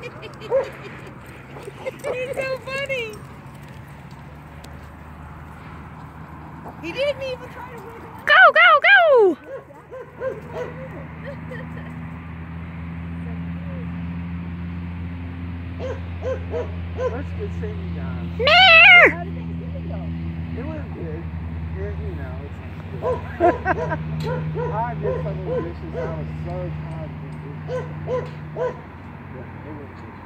He's so funny. He didn't even try to wiggle. Go, go, go! Let's get singing guys. There! How did they go? It went good. It, you know, it's not good. I did some of the dishes. I was so tired of doing it. Yeah, it went good.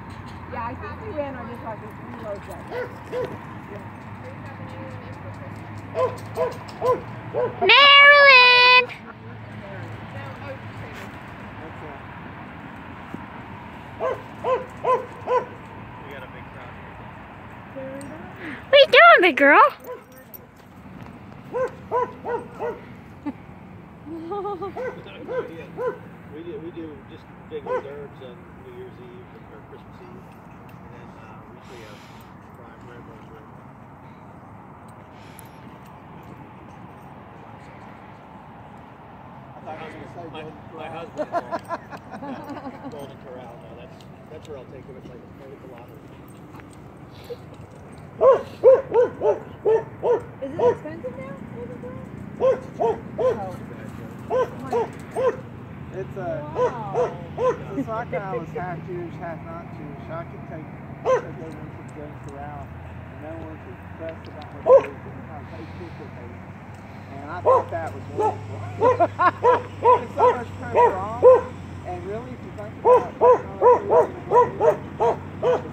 Yeah, I think we ran our dishwasher three loads that day. Marilyn! What are you doing, big girl? We do, we do just big reserves on New Year's Eve or Christmas Eve, and then uh, we usually have prime rib or rib. I thought I was gonna say My, Golden my Corral. husband is all, Golden Corral. No, that's that's where I'll take him. It's like a the It's a. wow. It's like I was half Jewish, half not Jewish. I could take take over to Golden Corral, and no one could fuss about what they did. I take people pay. And I thought that was wonderful. it's so much pressure on, and really, if you think about it, it's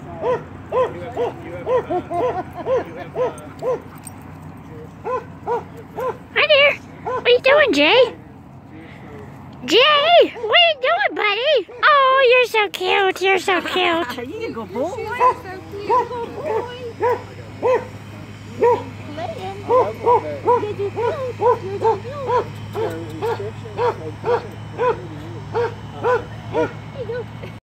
not like You have, you have, uh, you have, uh, Hi there. What are you doing, Jay? Jay! What are you doing, buddy? Oh, you're so cute. You're so cute. You can go boy. You're so cute.